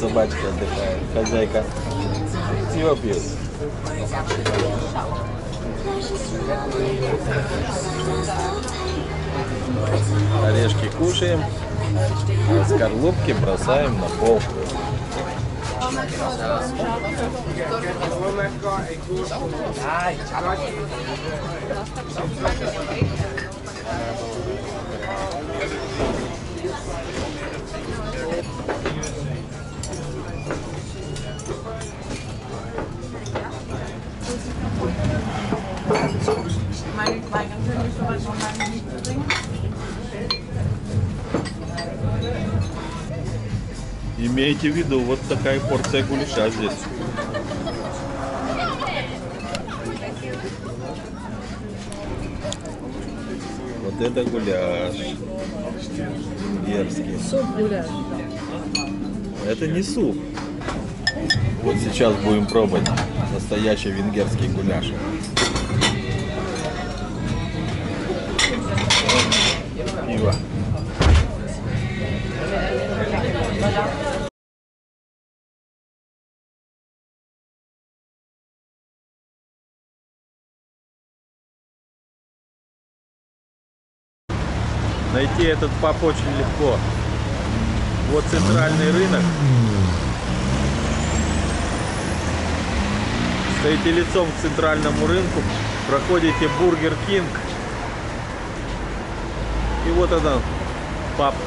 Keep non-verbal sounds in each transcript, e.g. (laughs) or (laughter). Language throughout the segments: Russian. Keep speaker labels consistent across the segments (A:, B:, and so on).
A: собачка отдыхает. Хозяйка пиво пьет. Орешки кушаем, а скорлупки бросаем на пол.
B: Lieblings.
A: Имейте в виду, вот такая порция гуляша здесь. Вот это гуляш. Дерзкий.
C: Суп гуляш.
A: Это не суп. Вот сейчас будем пробовать настоящий венгерский гуляш. Пиво. Найти этот паб очень легко. Вот центральный рынок. Стоите лицом к центральному рынку, проходите Бургер Кинг. e o outro dando papo.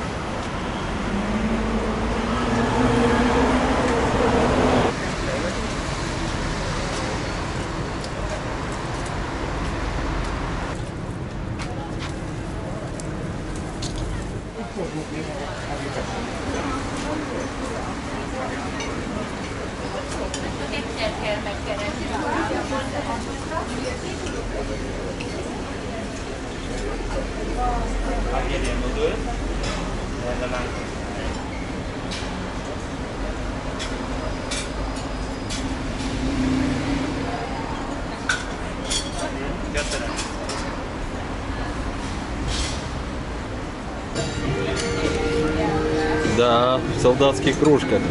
A: Thank you. Да, в солдатских кружках,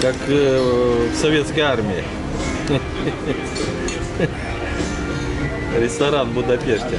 A: как э, в советской армии. (laughs) Ресторан в Будапеште.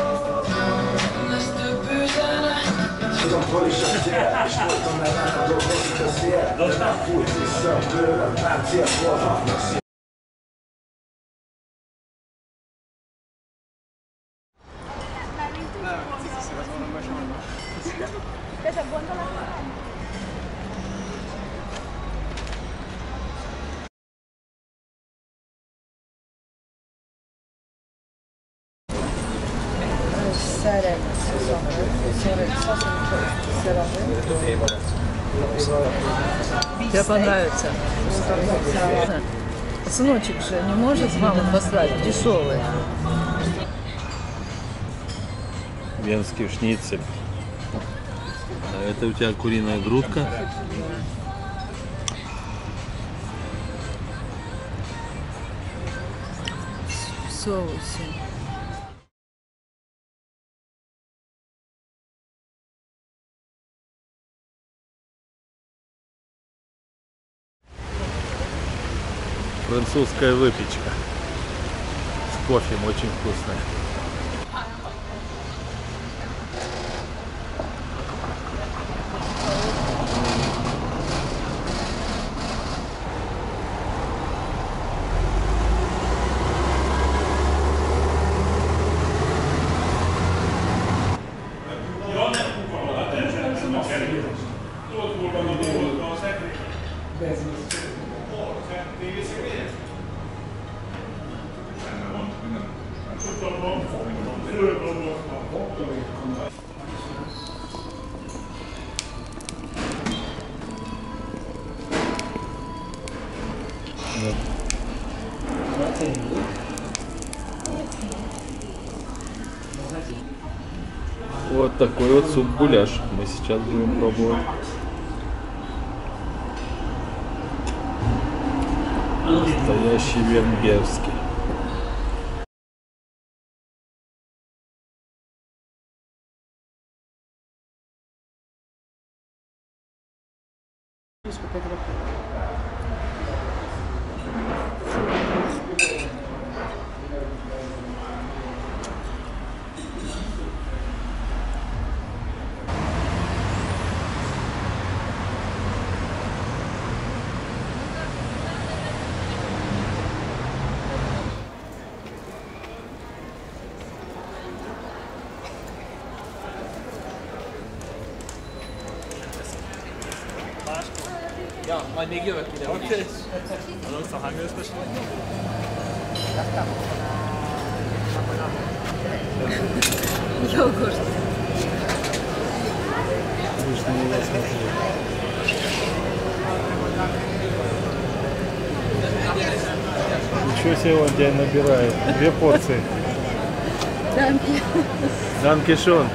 A: J'entends les sorcières, je porte en avant quand on va se casser.
C: La foule des sortes merci Саря, Тебе понравится. Сыночек же не может маму послать дешевый.
A: Венский шницель. А это у тебя куриная грудка.
C: в соусе.
A: Французская выпечка. С кофе очень вкусная. Вот такой вот суп-гуляш мы сейчас будем пробовать. Настоящий венгерский.
D: Сколько этого? Thank you. Majd még jövök ide. Oké. Okay. Annars a hangőztes
C: Йогурт.
E: Ничего себе он тебя набирает. Две порции.
C: Данки.
A: Данкишон.